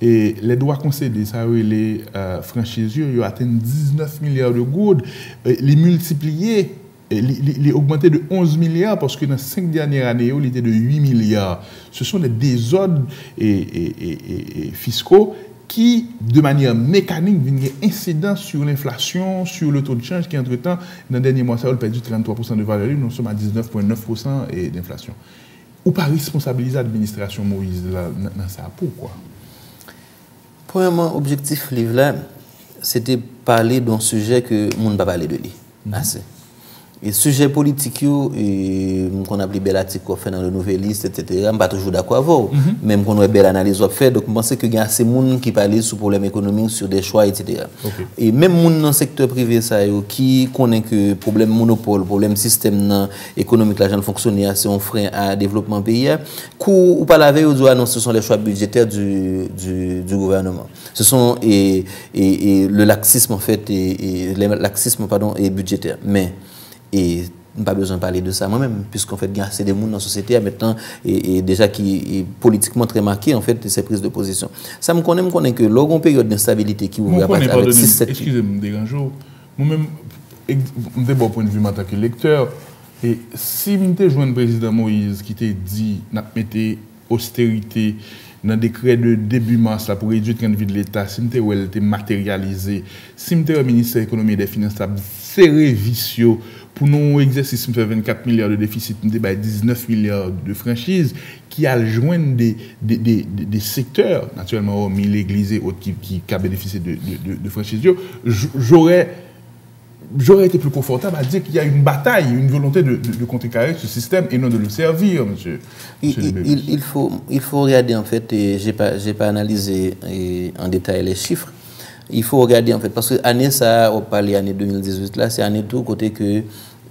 E le dwa konsede, sa yo le uh, franchise yo, yo aten 19 milyar de goud, e, li multipliye, e, li augmente de 11 milyar, paske nan 5 dyanyer ane yo, li te de 8 milyar. Se son de dezod fisko ki, de manye mekanik, vinye insidans sur l'inflasyon, sur le taux de change, ki entre tan, nan denye mwa sa yo, perdi 33% de valori, nou som a 19.9% d'inflasyon. Ou pa responsabilize administrasyon Moïse nan sa pou, kwa? Premièrement, objectif livre là, c'était parler d'un sujet que monde ne pas parler de lui. E suje politik yo, e, kon ap li bel atik ko fe nan le nouvelist, etc. Mpa toujou da kwa vou. Mm -hmm. Mem kon wè bel analiz wap fe. Dok mpense ke gen ase moun ki pale sou problem ekonomik, sou de chwa, etc. Okay. E mem moun nan sektor prive sa yo ki konen ke problem monopole, problem sistem nan ekonomik la jan fonksyonè a se on fren a devlopman peyi. Kou ou palave yo do anon ah se son le chwa budjetèr du, du, du gouvernement. Se son e, e, le laksisme en fèt, fait, le laksisme pardon, budjetèr. Men, et pas besoin de parler de ça. Moi-même, puisqu'en fait, il y a assez de monde dans la société maintenant, et, et déjà qui est politiquement très marqué, en fait, ces prises de position. Ça me connaît, me connaît que lors d'une période d'instabilité qui ouvre à partir avec 6-7... Excusez-moi, dérangez-vous. Moi-même, d'un bon point de vue, en tant que lecteur, et si je joint le président Moïse qui t'a dit, n'a mettez austérité dans décret de début mars là, pour réduire le vie de l'État, si elle était matérialisée, si le ministère de l'économie et des finances, serré vicieux. Pour nos exercices, on fait 24 milliards de déficit, on 19 milliards de franchises qui a des, des, des, des, secteurs, naturellement, hormis l'église et autres qui, qui, qui a bénéficié de, de, de franchises. J'aurais j'aurais été plus confortable à dire qu'il y a une bataille, une volonté de, de, contrecarrer ce système et non de le servir, monsieur. il, il, faut, il faut regarder, en fait, et je n'ai pas, pas analysé en détail les chiffres, il faut regarder, en fait, parce que l'année, ça, on parle l'année 2018, là, c'est année tout côté que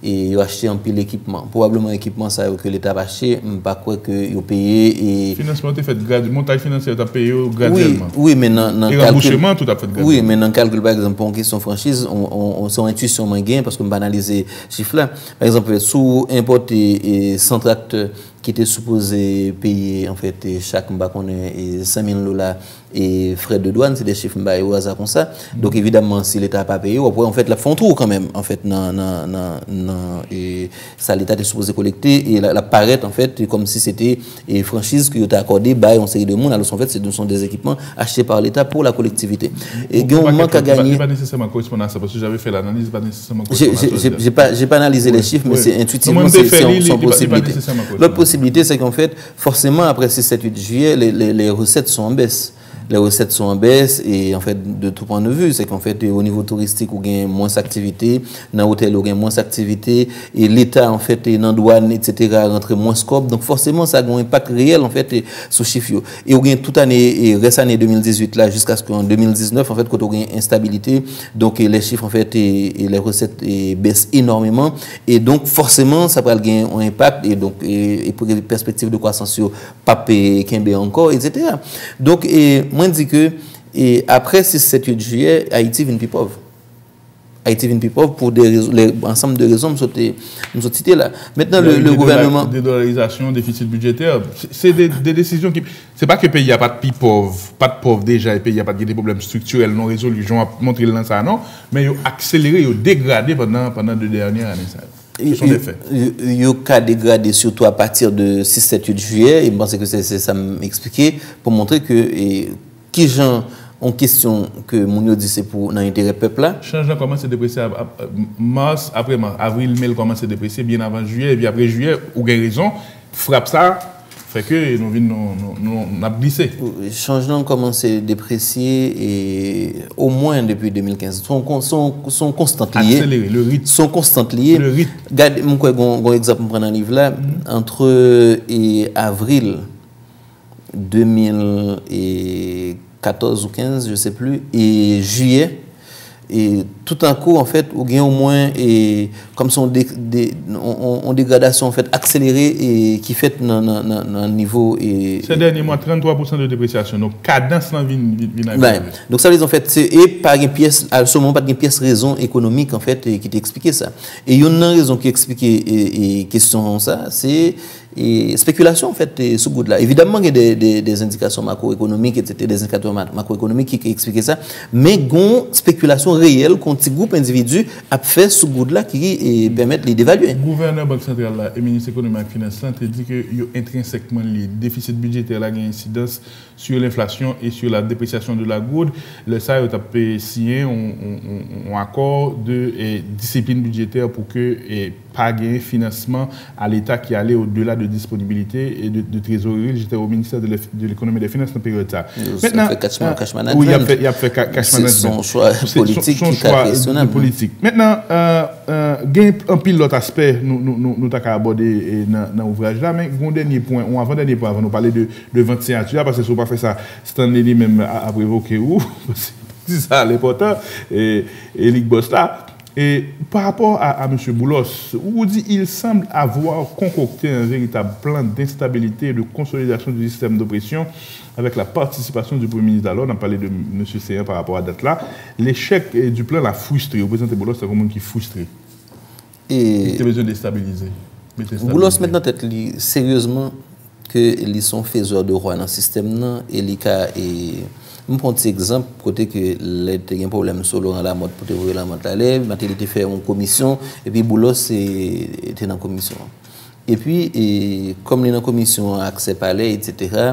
et ils ont acheté un peu l'équipement. Probablement l'équipement ça que l'État a acheté, je ne pas quoi que ils ont payé. Et... Financement est fait graduellement, montage financier est payé graduellement. Oui, oui mais dans, dans le calcul, tout a fait graduellement. Oui, mais dans le calcul, par exemple, pour une question franchise, on, on, on son intuition moins gain parce qu'on va analyser ces chiffres-là. Par exemple, sous import et, et sans tracteur, qui était supposé payer en fait chaque mois qu'on est 5 000 dollars et frais de douane, c'est des chiffres bah, au hasard comme ça. Donc évidemment, si l'État n'a pas payé, après en fait la font trop quand même en fait non, non, non, et ça l'État est supposé collecter et la, la paraît en fait comme si c'était une franchise qui était accordée par une série de monde alors en fait ce sont des équipements achetés par l'État pour la collectivité. Et il y a un manque à gagner. pas nécessairement ça parce que j'avais fait l'analyse, pas nécessairement J'ai pas, pas analysé les chiffres, mais c'est intuitivement c'est sans possibilité. L'autre possibilité, c'est qu'en fait, forcément, après 6, 7, 8 juillet, les, recettes sont en baisse. Les recettes sont en baisse et en fait, de tout point de vue, c'est qu'en fait, au niveau touristique, on gagne moins d'activité, dans l'hôtel, on gagne moins d'activité et l'État, en fait, dans douane, etc., rentre moins scope. Donc, forcément, ça a un impact réel, en fait, sur chiffre. Et on gagne toute année, et reste année 2018, là, jusqu'à ce qu'en 2019, en fait, quand on gagne instabilité, donc les chiffres, en fait, et, les recettes baissent énormément. Et donc, forcément, ça va gagner un impact et donc, et, pour les perspectives de croissance sur papier, Kembe encore, etc. Donc, et, moi, je dis que, et après 6-7 juillet, Haïti vient plus pauvre. Haïti vient plus pauvre pour des raisons, les, ensemble de raisons, nous sommes cités là. Maintenant, le, le gouvernement. Dédollarisation, déficit budgétaire, c'est des, des, décisions qui. C'est pas que le pays n'a pas de pays pauvre, pas de pauvres déjà, le pays n'a pas de problèmes structurels non résolus, je vais montrer dans ça, non, mais ils ont accéléré, ils ont dégradé pendant, pendant deux dernières années. Ça. Ce sont des faits. Il y a cas dégradé surtout à partir de 6-7-8 juillet, et je pense que c'est ça ki jan an kesyon ke moun yo di se pou nan intere pepla. Chanjman koman se depresye ap, mars, apre mars, avril, mel koman se depresye, bien avan juye, epi apre juye, ou gen rezon, frap sa, feke nou vin nou ap glise. Chanjman koman se depresye, ou mwen depi 2015, son, son, son konstant liye. Akselere, le rit. Son konstant liye. Le rit. Gade, mwen kwe gwen egzap mwen pren nan liv la, mm-hmm. entre e, avril 2015, 14 ou 15, je ne sais plus, et juillet. Et tout un coup, en fait, ou bien au moins, et comme son dé, on, dégradation en fait accélérée et qui fait un niveau. Et, Ces derniers mois, 33% de dépréciation. Donc, cadence dans ben, Donc, ça dire, en fait, et par une pièce, à ce moment, pas une pièce raison économique, en fait, qui t'expliquait ça. Et il y a une raison qui explique et, et question ça, c'est E spekulasyon en fèt sou gout la. Evidemment gen des indikasyon makroekonomik, des indikasyon makroekonomik ki eksplike sa, men gon spekulasyon reyel konti goup individu ap fè sou gout la ki eh, permèt li devalue. Gouverneur Banque Centrale la, et Ministre Ekonomik Finance lan, te di ki yo intrinsekman li defisit budjetè la gen insidans sur l'inflasyon et sur la depresyasyon de la gout. Le sa yo tapè siyen an akor de eh, disipline budjetè pou ke pas gagné financement à l'État qui allait au-delà de disponibilité et de, de trésorerie. J'étais au ministère de l'économie et des finances dans période ça. Maintenant, euh, oui, il y a fait, il a fait cash management. C'est son choix politique son, son choix euh, politique. Maintenant, euh, euh, gain un pile l'autre aspect nous nous nous t'as aborder euh, dans l'ouvrage là, mais un dernier point, ou avant dernier point avant nous parler de de 21 tu parce que si on pas fait ça, c'est un même à, à prévoquer où. C'est ça l'important et, et Ligue Bosta Et par rapport à, M. Boulos, vous dit il semble avoir concocté un véritable plan d'instabilité et de consolidation du système d'oppression avec la participation du Premier ministre d'alors. On a parlé de M. Seyen par rapport à date là. L'échec du plan l'a frustré. Le président Boulos, c'est un monde qui est frustré. Et il a besoin de déstabiliser. Boulos, maintenant, peut-être sérieusement qu'ils sont faiseurs de roi dans le système et les cas et Mwen pon ti ekzamp kote ke lè te gen problem solo an la mot pou te vwe la mot alè, matè lè te fè yon komisyon, epi boulos te nan komisyon. Epi, kom lè nan komisyon akse pale, etc.,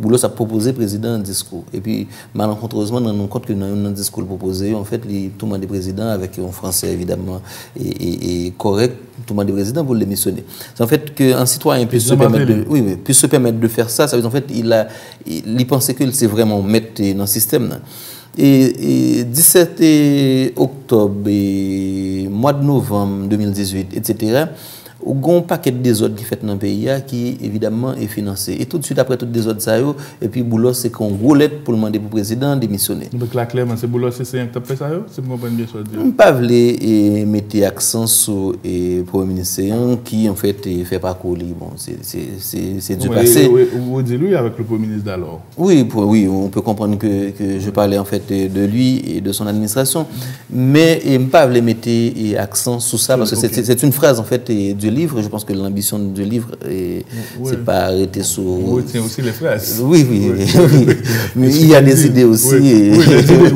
Boulos a proposé président un discours. Et puis, malencontreusement, dans compte que dans un discours proposé, en fait, tout le monde est président, avec un français évidemment et, correct, tout le monde est président pour le démissionner. C'est en fait qu'un citoyen puisse se, permettre de, oui, oui, puisse se permettre de faire ça. Ça veut dire en fait, il, a, il, pensait qu'il s'est vraiment mettre dans le système. Et, 17 octobre, et mois de novembre 2018, etc., ou un paquet de désordres qui fait dans le pays qui évidemment est financé. Et tout de suite après tout désordre ça et puis Boulos c'est qu'on roulette pour demander pour le président de démissionner. Donc là clairement c'est Boulos c'est un qui fait ça c'est pour comprendre bien ça. On pas mettre accent sur le premier ministre qui en fait fait parcours bon c'est c'est du passé. Vous dites lui avec le premier ministre d'alors. Oui, oui, on peut comprendre que, que, je parlais en fait de lui et de son administration, mais je ne pas mettre accent sur ça parce que c'est une phrase en fait du livre. Je pense que l'ambition du livre, c'est pas arrêter sur. Oui, aussi les phrases. Oui, oui, oui. Mais il y a des idées aussi. Oui,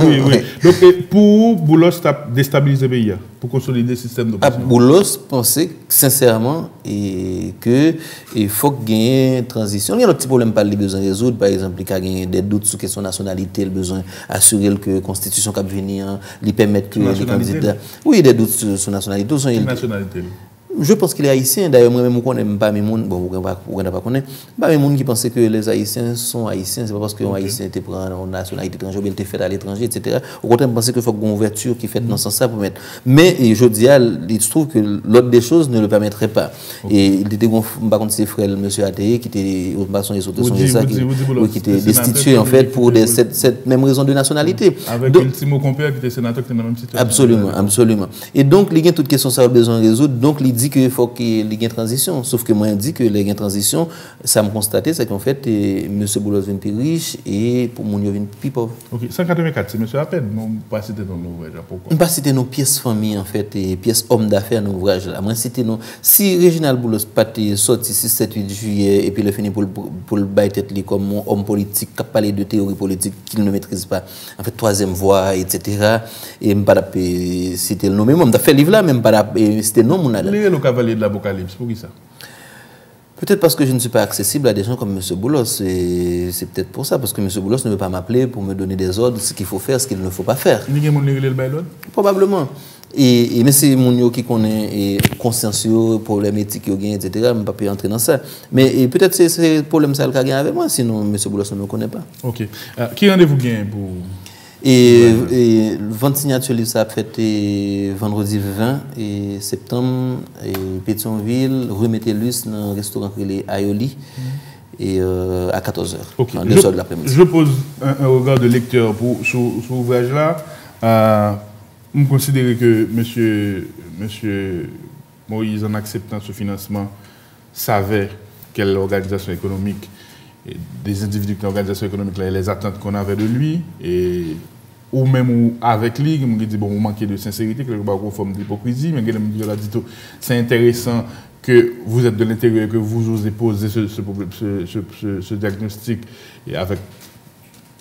oui, oui, Donc, pour Boulos, déstabiliser le pays, pour consolider le système de ah, Boulos pensait sincèrement que il faut gagner une transition. Il y a un petit problème par les besoins résoudre. Par exemple, il y a des doutes sur question nationalité, le besoin d'assurer que la constitution qui venir, lui permettre que les candidats. Oui, des doutes sur, nationalité. Quelle nationalité Je pense qu'il est haïtien. D'ailleurs, moi-même, je connais pas mes gens, bon, vous ne pas connaître, pas mes gens qui pensaient que les haïtiens sont haïtiens. C'est pas parce qu'un okay. haïtien était pris en nationalité étrangère ou bien était fait à l'étranger, etc. Au contraire, je pensais qu'il faut une ouverture qui fait dans ce sens-là pour mettre. Mais, je dis, il se trouve que l'autre des choses ne le permettrait pas. Et il était, par contre, ses frères, M. Até, qui était, au bas son ça, qui était destitué, en fait, pour cette même raison de nationalité. Avec un petit mot compère qui était sénateur qui était dans la même situation. Absolument, absolument. Et donc, il y a toutes questions ça a besoin de résoudre. Donc, il dit qu'il faut qu'il y ait une transition. Sauf que moi, je dis que les gains transition, ça me constate, c'est qu'en fait, M. Boulos vient riche et pour mon vient plus pauvre. Ok, 184, c'est M. Appel, non pas citer dans l'ouvrage. Pourquoi? Pas citer nos pièces famille, en fait, et pièces hommes d'affaires dans l'ouvrage. Moi, citer nos. Si Réginald Boulos pas sorti 6, 7, 8 juillet et puis le fini pour, pour le tête comme homme politique qui a parlé de théorie politique qu'il ne maîtrise pas, en fait, troisième voie, etc. Et je ne pas citer le nom. Même, a fait le livre là, même pas citer le nom. Le cavalier de l'Apocalypse, pour qui ça? Peut-être parce que je ne suis pas accessible à des gens comme M. Boulos. C'est peut-être pour ça, parce que M. Boulos ne veut pas m'appeler pour me donner des ordres, ce qu'il faut faire, ce qu'il ne faut pas faire. Probablement. Et, et mais c'est mon qui connaît et consciencieux, problématique, etc. Je ne pas entrer dans ça. Mais peut-être c'est le problème ça a avec moi, sinon M. Boulos ne me connaît pas. Ok. Euh, qui rendez-vous bien pour. Et, et le 20 signature ça a fait vendredi 20 et septembre et Pétionville, rue Métellus dans un restaurant qui est Ayoli et euh, à 14h, okay. en de l'après-midi. Je pose un, regard de lecteur pour ce ouvrage-là. Euh, on considère que monsieur, monsieur Moïse, en acceptant ce financement, savait quelle organisation économique et des individus de l'organisation économique les attentes qu'on avait de lui et ou même avec lui, je me dis bon, on manquait de sincérité, quelque part, forme d'hypocrisie, mais je me dit c'est intéressant que vous êtes de l'intérieur, que vous osez poser ce, diagnostic et avec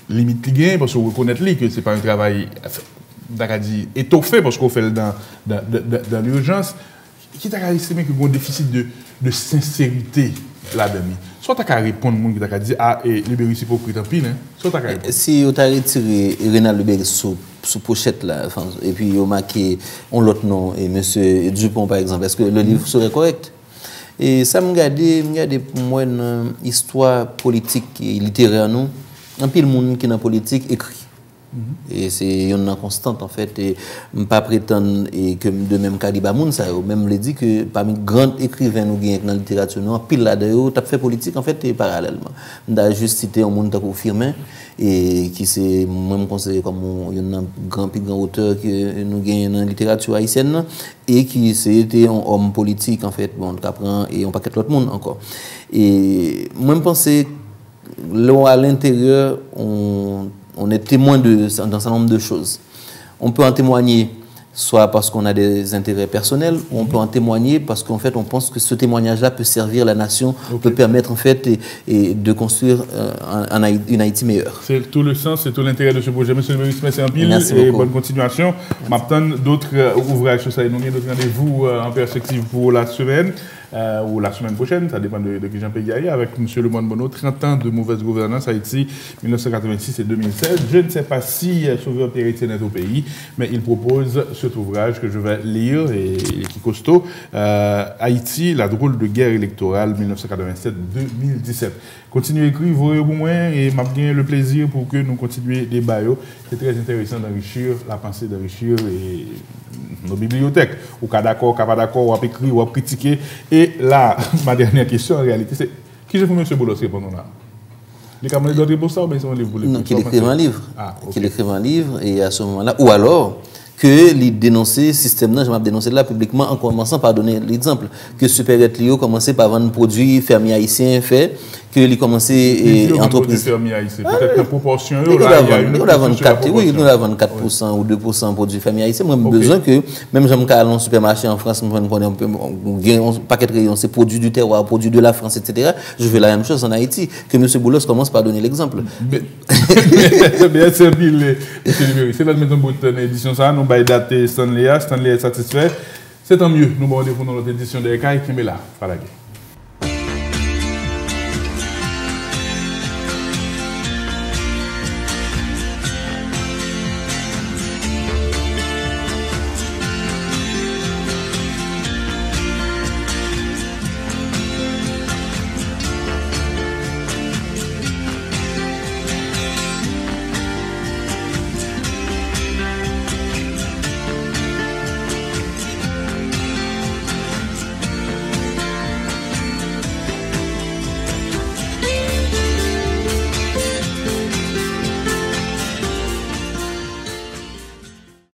limite qui parce que vous reconnaissez que ce n'est pas un travail étoffé parce qu'on fait dans, dans, l'urgence. Qui t'a estimé qu'il y a un déficit de, de sincérité? la demi. So ta ka repon moun ki ta ka di, a, ah, eh, e, liberi si pou kritan pi, ne? So ta ka repon. Eh, si yo ta retire Renal Liberi sou, sou pochet la, e pi yo maki, on lot non, e Monsie Dupont par exemple, eske le liv sou re korekt? E sa m gade, m gade pou mwen histwa politik e literer nou, an pil moun ki nan politik ekri E se yon nan konstant an fèt e mpa prétan e kem de mèm Kadiba Moun sa yo mèm le di ke pami grand ekriven nou gen ek nan literatyon nou an pil la de yo tap fè politik an fèt e paralèlman mda just site yon moun tak ou firmen e ki se mwen mkonseye kom yon nan gran pi gran auteur ki nou gen nan literatyon haisyen nan e ki se ete yon om politik an fèt bon kapran e yon paket lot moun ankon e mwen mpense lò al interior on on est témoin d'un certain nombre de choses. On peut en témoigner soit parce qu'on a des intérêts personnels, ou on peut en témoigner parce qu'en fait, on pense que ce témoignage-là peut servir la nation, peut permettre en fait et, de construire euh, une Haïti meilleure. C'est tout le sens, c'est tout l'intérêt de ce projet. Monsieur le ministre, merci en pile et bonne continuation. M'attends d'autres euh, ouvrages sur ça et d'autres rendez-vous euh, en perspective pour la semaine. Euh, ou la semaine prochaine, ça dépend de, qui j'en paye avec M. Le Bono, 30 ans de mauvaise gouvernance Haïti, 1986 et 2016. Je ne sais pas si euh, Sauveur Péritier est au pays, mais il propose cet ouvrage que je vais lire et, qui est costaud. Euh, Haïti, la drôle de guerre électorale 1987-2017. Continuez à écrire, vous au moins, et m'a bien le plaisir pour que nous continuions les bails. C'est très intéressant d'enrichir la pensée, d'enrichir nos bibliothèques. Ou cas d'accord, cas pas d'accord, ou à écrire, ou à critiquer. Là, ma dernière question en réalité, c'est qui je vous, M. Boulos, répondre là? Les camarades d'autres pour ça ou bien c'est un livre Non, qu'il écrive un livre. Ah, Qu'il écrive un livre et à ce moment-là, ou alors que les dénoncer le système là, je vais dénoncer là publiquement en commençant par donner l'exemple que Super Lio commençait par vendre produits fermiers haïtiens fait que les commencé et entreprise peut-être en proportion il y a une oui nous avons 4% ou 2% produits fermiers haïtiens. Moi j'ai besoin que même j'aime qu'à un supermarché en France on connaît un peu un paquet de rayons c'est produits du terroir produits de la France etc je veux la même chose en Haïti. Que M. Boulos commence par donner l'exemple. Bien sûr c'est la maison Bouton édition ça nous bay date Stanley a, Stanley a satisfè. Se tan mye, nou bon de pou nou lote edisyon de Eka, Ekimela, Falage.